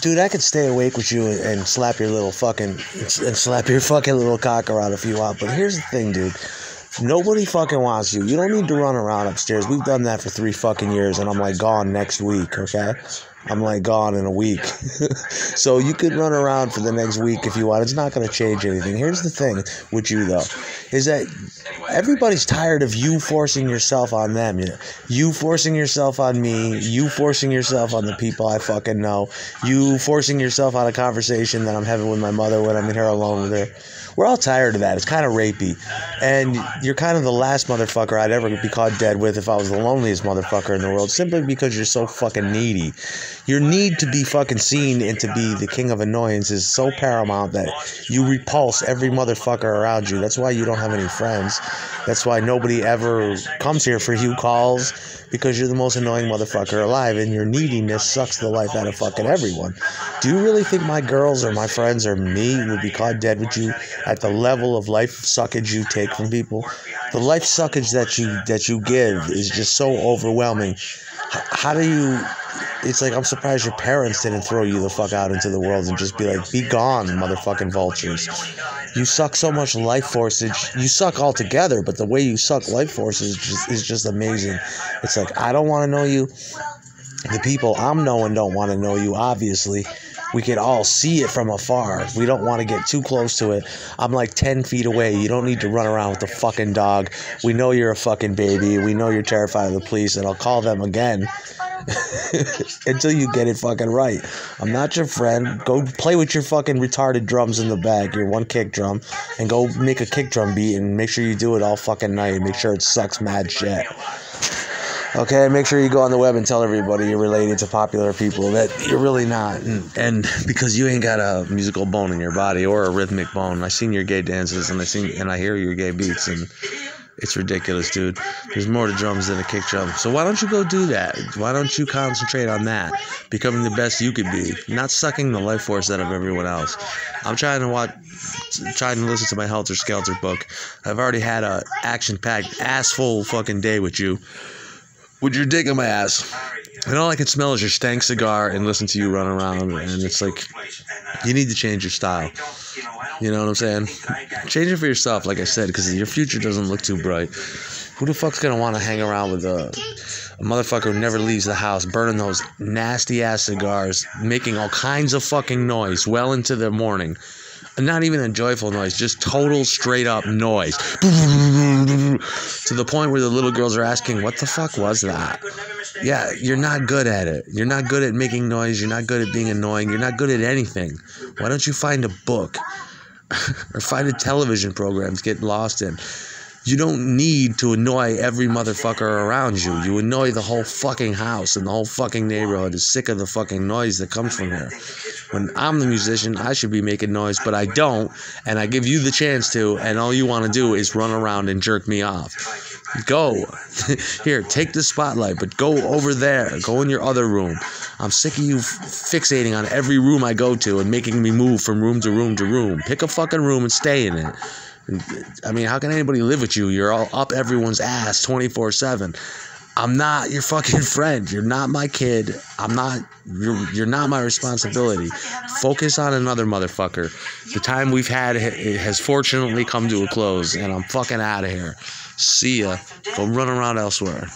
Dude, I could stay awake with you and, slap your little fucking and slap your fucking little cock around if you want. But here's the thing, dude. Nobody fucking wants you. You don't need to run around upstairs. We've done that for three fucking years, and I'm like gone next week, okay? I'm like gone in a week. so you could run around for the next week if you want. It's not going to change anything. Here's the thing with you, though, is that everybody's tired of you forcing yourself on them. You, know? you forcing yourself on me, you forcing yourself on the people I fucking know, you forcing yourself on a conversation that I'm having with my mother when I'm in here alone with her. We're all tired of that. It's kind of rapey. And you're kind of the last motherfucker I'd ever be caught dead with if I was the loneliest motherfucker in the world, simply because you're so fucking needy. Your need to be fucking seen and to be the king of annoyance is so paramount that you repulse every motherfucker around you. That's why you don't have any friends. That's why nobody ever comes here for you calls because you're the most annoying motherfucker alive and your neediness sucks the life out of fucking everyone. Do you really think my girls or my friends or me would be caught dead with you at the level of life suckage you take from people? The life suckage that you that you give is just so overwhelming. How do you it's like I'm surprised your parents didn't throw you the fuck out into the world and just be like, be gone, motherfucking vultures. You suck so much life force. You suck altogether, but the way you suck life force is just, is just amazing. It's like, I don't want to know you. The people I'm knowing don't want to know you, obviously. We can all see it from afar. We don't want to get too close to it. I'm like 10 feet away. You don't need to run around with the fucking dog. We know you're a fucking baby. We know you're terrified of the police, and I'll call them again until you get it fucking right. I'm not your friend. Go play with your fucking retarded drums in the back, your one kick drum, and go make a kick drum beat and make sure you do it all fucking night. And make sure it sucks mad shit. Okay, make sure you go on the web and tell everybody you're related to popular people that you're really not, and, and because you ain't got a musical bone in your body or a rhythmic bone. I've seen your gay dances and I seen and I hear your gay beats and it's ridiculous, dude. There's more to drums than a kick drum. So why don't you go do that? Why don't you concentrate on that? Becoming the best you could be, not sucking the life force out of everyone else. I'm trying to watch, trying to listen to my Helter Skelter book. I've already had a action-packed, assful fucking day with you. Would you dig in my ass? And all I can smell is your stank cigar and listen to you run around. And it's like, you need to change your style. You know what I'm saying? Change it for yourself, like I said, because your future doesn't look too bright. Who the fuck's gonna want to hang around with a, a motherfucker who never leaves the house, burning those nasty ass cigars, making all kinds of fucking noise well into the morning? not even a joyful noise, just total straight up noise. to the point where the little girls are asking, What the fuck was that? Yeah, you're not good at it. You're not good at making noise. You're not good at being annoying. You're not good at anything. Why don't you find a book or find a television program to get lost in? You don't need to annoy every motherfucker around you. You annoy the whole fucking house and the whole fucking neighborhood is sick of the fucking noise that comes from here. When I'm the musician, I should be making noise, but I don't, and I give you the chance to, and all you want to do is run around and jerk me off. Go. Here, take the spotlight, but go over there. Go in your other room. I'm sick of you f- fixating on every room I go to and making me move from room to room to room. Pick a fucking room and stay in it. I mean, how can anybody live with you? You're all up everyone's ass 24 7. I'm not your fucking friend. You're not my kid. I'm not you're you're not my responsibility. Focus on another motherfucker. The time we've had has fortunately come to a close and I'm fucking out of here. See ya. Go run around elsewhere.